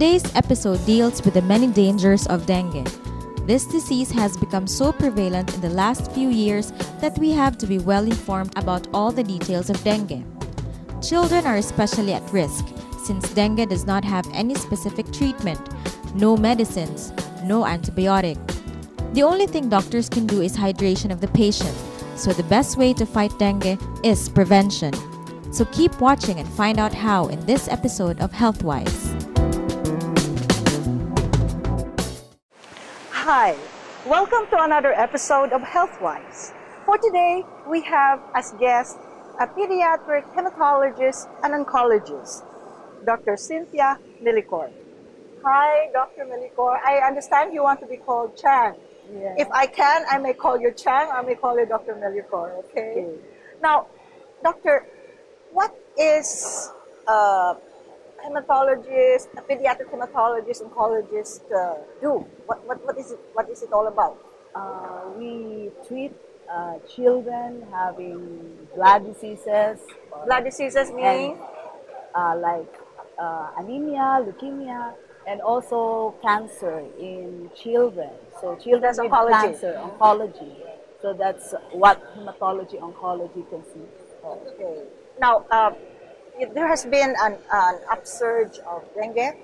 Today's episode deals with the many dangers of dengue. This disease has become so prevalent in the last few years that we have to be well informed about all the details of dengue. Children are especially at risk since dengue does not have any specific treatment, no medicines, no antibiotic. The only thing doctors can do is hydration of the patient, so the best way to fight dengue is prevention. So keep watching and find out how in this episode of Healthwise. Hi, welcome to another episode of Healthwise. For today, we have as guest a pediatric hematologist and oncologist, Dr. Cynthia Milicor. Hi, Dr. Milicor. I understand you want to be called Chang. Yeah. If I can, I may call you Chang, I may call you Dr. Milicor, okay? Okay. Now, Doctor, what is a hematologist, a pediatric hematologist, oncologist uh, do? What, what, what, is it, what is it all about? Uh, we treat uh, children having blood diseases, Blood diseases meaning? uh, like uh, anemia, leukemia, and also cancer in children. So children That's with oncology. cancer, oncology. So that's what hematology oncology can see. Okay. Now, uh, there has been an, an upsurge of dengue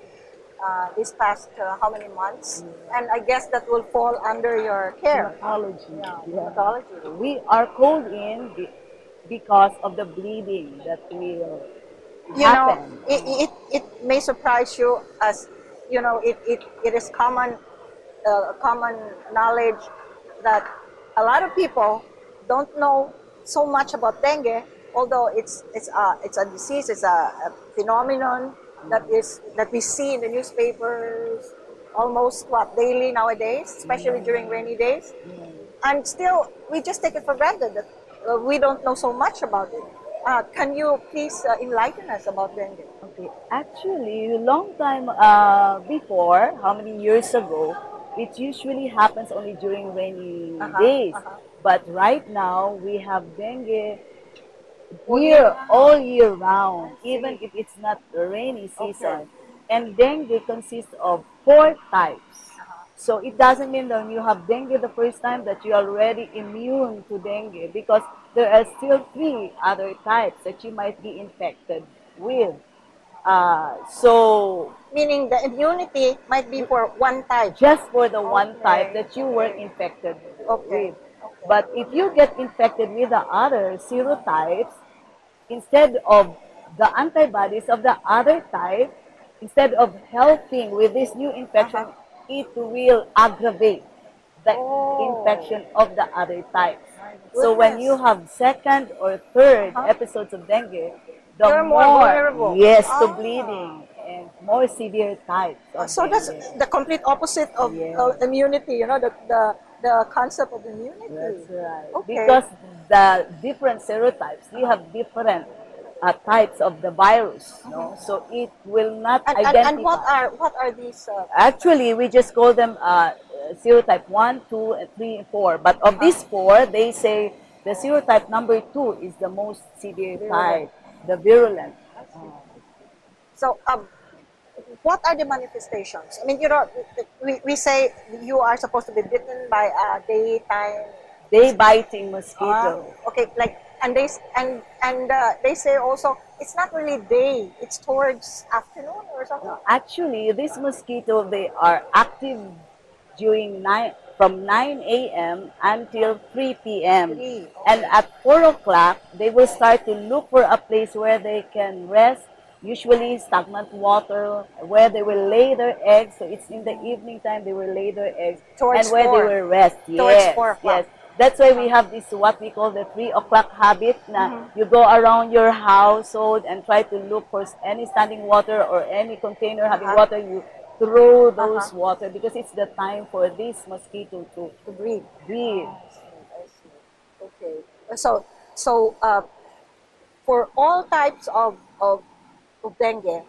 uh, this past uh, how many months? And I guess that will fall under your care. Hematology. Yeah, yeah. hematology. We are called in be- because of the bleeding that will you happen. know, it, it, it may surprise you as, you know, it, it, it is common, uh, common knowledge that a lot of people don't know so much about dengue, although it's, it's, a, it's a disease, it's a, a phenomenon that is, that we see in the newspapers almost, what, daily nowadays, especially during rainy days. And still, we just take it for granted that uh, we don't know so much about it. Uh, can you please uh, enlighten us about dengue? Okay, actually, a long time uh, before, how many years ago, it usually happens only during rainy Uh-huh, days. uh-huh. But right now, we have dengue year, all year round, even if it's not the rainy season. And dengue consists of four types. Uh-huh. So it doesn't mean that when you have dengue the first time that you are already immune to dengue because there are still three other types that you might be infected with. Uh, so Meaning the immunity might be for one type. just for the one type that you were infected Okay, with. But if you get infected with the other serotypes, instead of the antibodies of the other type, instead of helping with this new infection, Uh-huh. it will aggravate the Oh. infection of the other types. So when you have second or 3rd Uh-huh. episodes of dengue, the You're more vulnerable. yes to Ah. bleeding and more severe types. So that's the complete opposite of Yeah. uh, immunity, you know, the, the, the concept of immunity. That's right. Okay. Because the different serotypes, we have different uh, types of the virus, no? So it will not And, and, identify. and what are what are these? Uh, Actually, we just call them uh, serotype 1, 2, and 3, and 4. But of these four, they say the serotype number 2 is the most severe type, the virulent. so, um, what are the manifestations? I mean, you know, we, we say you are supposed to be bitten by a daytime Day biting Ah, mosquito. okay, like and they and and uh, they say also it's not really day; it's towards afternoon or something. Actually, these mosquito they are active during nine from 9 a.m. until 3 p.m. Okay. And at 4 o'clock, they will start to look for a place where they can rest, usually stagnant water, where they will lay their eggs. So it's in the evening time they will lay their eggs Towards and where four. they will rest. Towards yes, four o'clock. yes. That's why we have this what we call the three o'clock habit. Na Mm-hmm. you go around your household and try to look for any standing water or any container having Uh-huh. water. You throw those Uh-huh. water because it's the time for this mosquito to to breathe. breathe. I see. Okay. So so uh, for all types of, of of dengue,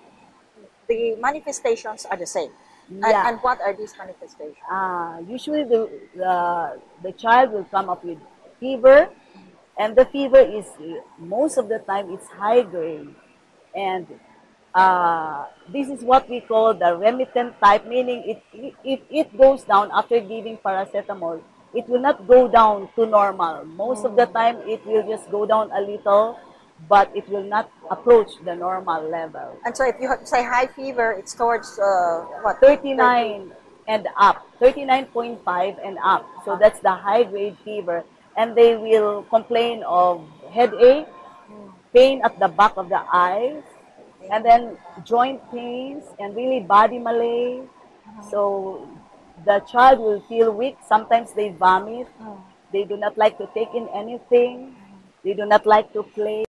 the manifestations are the same. And, Yeah. and what are these manifestations? Ah, usually the, the the child will come up with fever, and the fever is uh, most of the time it's high grade, and uh, this is what we call the remittent type, meaning it, if it goes down after giving paracetamol, it will not go down to normal. Most of the time, it will just go down a little, but it will not approach the normal level. And so if you say high fever, it's towards uh, what? 39 and up, 39.5 and up. So uh-huh. that's the high grade fever. And they will complain of headache, hmm. pain at the back of the eyes, and then joint pains and really body malaise. Uh-huh. So the child will feel weak. Sometimes they vomit. Uh-huh. They do not like to take in anything. They do not like to play.